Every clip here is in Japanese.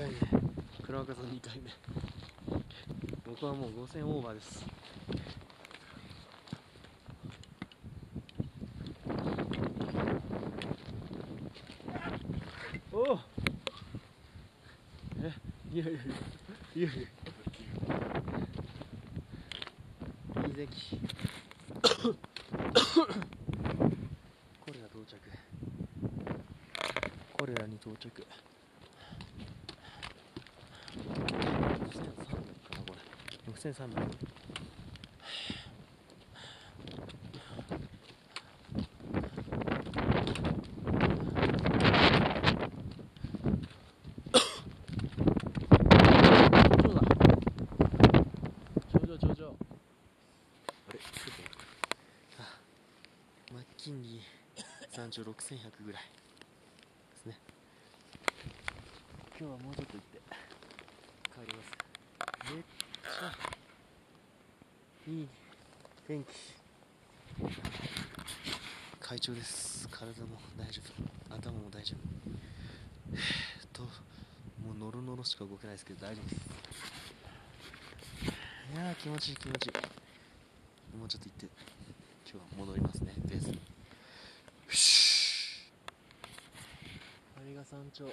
回目。倉岡さん2回目。僕はもう5000オーバーです。おおえいやいやいやいやいや。いいぜき。コレラ到着。コレラに到着6300かなこれ6300頂上だ。頂上頂上あれ？ちょっとあマッキンリー。山頂6100ぐらい。ですね。今日はもうちょっと行って帰りますめっちゃいい天気快調です体も大丈夫頭も大丈夫えっともうノロノロしか動けないですけど大丈夫です。いやー気持ちいい気持ち。いいもうちょっと行って。今日は戻りますね。ベース。にあれが山頂。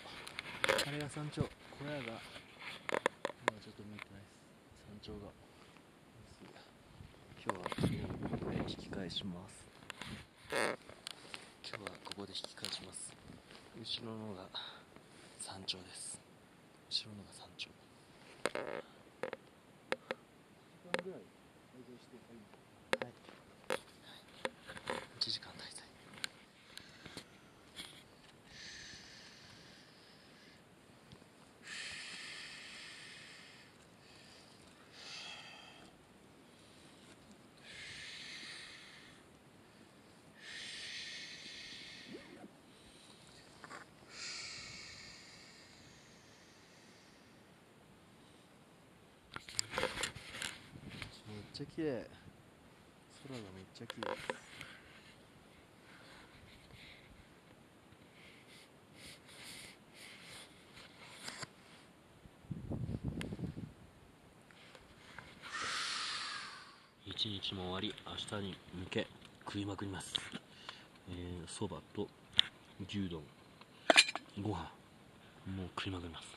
あれが山頂。小屋が。今ちょっと見えてないです。山頂が。今日はここで引き返します。今日はここで引き返します。後ろのが山頂です。後ろのが山頂。はい1時間滞在めっちゃ綺麗。空がめっちゃ綺麗。一日も終わり明日に向け食いまくります。えーそばと牛丼ご飯もう食いまくります。